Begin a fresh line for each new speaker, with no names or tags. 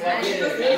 Happy birthday.